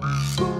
Wow.